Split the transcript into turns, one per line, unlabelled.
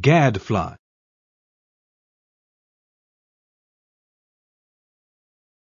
gadfly.